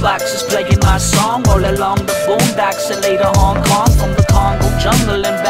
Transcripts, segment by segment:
Box is playing my song all along the boondocks and later Hong Kong from the Congo jungle and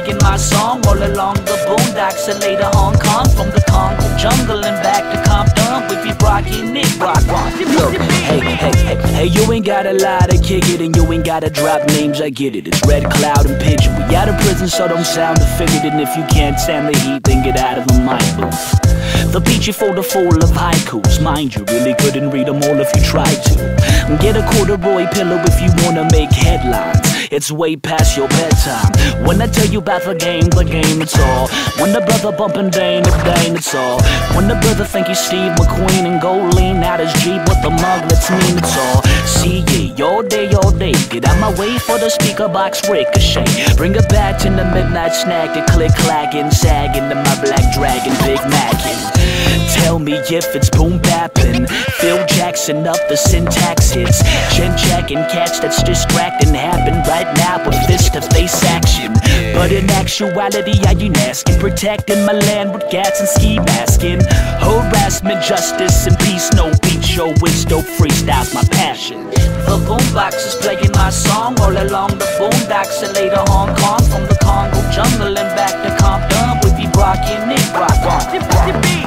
playing my song all along the boondocks and later Hong Kong from the Congo jungle and back to Compton with Rocky and Nick Rock on. Hey, hey, hey, hey, you ain't gotta lie to kick it, and you ain't gotta drop names, I get it. It's Red Cloud and Pigeon. We out of prison, so don't sound offended, and if you can't stand the heat, then get out of the mic booth. The peachy folder full of haikus, mind you, really couldn't read them all if you tried to. Get a corduroy pillow if you wanna make headlines. It's way past your bedtime. When I tell you about the game, the game it's all. When the brother bumping Dane, the Dane it's all. When the brother think he's Steve McQueen and go lean out his Jeep with the mug, let's mean it's all. See ye, all day, all day. Get out my way for the speaker box ricochet. Bring a bat in the midnight snack to click clacking, sagging to my black dragon, Big Mackin'. Tell me if it's boom bappin'. Phil Jackson up the syntax hits. Chin jacking catch that's distracting happen right now with fist to face action. But in actuality, I ain't asking. Protecting my land with gats and ski masking. Harassment, justice, and peace. No beat show with dope freestyles, my passion. The boombox is playing my song all along the boondocks and later Hong Kong from the Congo jungle and back to Compton with the Rocky and Nick Rock on.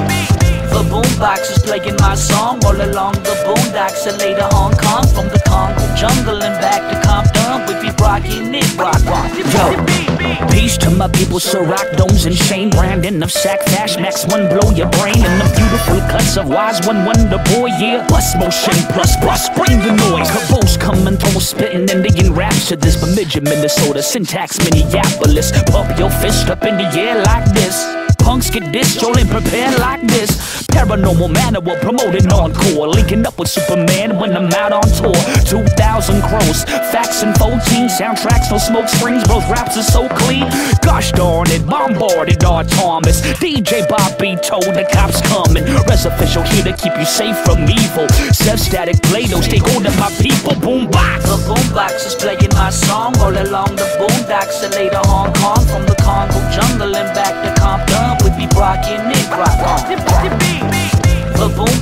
Boombox is playing my song all along the boondocks and later Hong Kong from the Congo jungle and back to Compton the Rocky and Nick Rock on. Yo, peace to my people, Ciroc Domes and Shane Brandon of Sack Fash Max One blow your brain and the beautiful cuts of Wise One Wonder Boy, yeah. Bus motion plus bus, bring the noise. Cabos coming through, spitting Indian raps to this Bemidji, Minnesota, syntax Minneapolis. Pump your fist up in the air like this. Get y'all ain't prepared like this. Paranormal manner will promote an encore. Linking up with Superman when I'm out on tour. 2,000 crows, facts and 14 soundtracks, no smoke screens. Both raps are so clean. Gosh darn it, bombarded R. Thomas. DJ Bobby told the cops coming. Res official here to keep you safe from evil. Self static Play-Doh, stay hold of my people. Boombox. The boombox is playing my song all along the boondocks and later Hong Kong from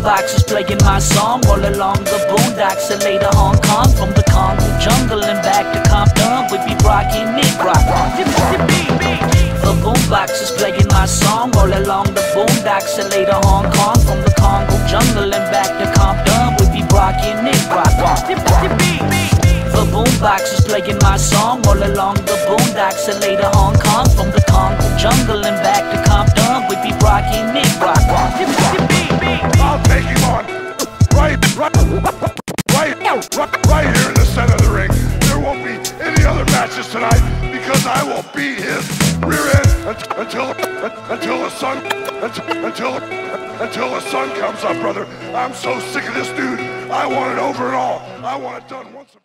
boombox is playing my song. All along the boondocks and later Hong Kong from the Congo jungle and back to Compton. The Rocky and Nick Rock. The boombox is playing my song. All along the boondocks and later Hong Kong from the Congo jungle and back to Compton. The Rocky and Nick Rock. The boombox playing my song. All along the boondocks and later Hong Kong from the Congo jungle and back to Compton. The Rocky and Nick Rock Right, here in the center of the ring. There won't be any other matches tonight because I will beat his rear end until until the sun until until the sun comes up, brother. I'm so sick of this dude. I want it over and all. I want it done once.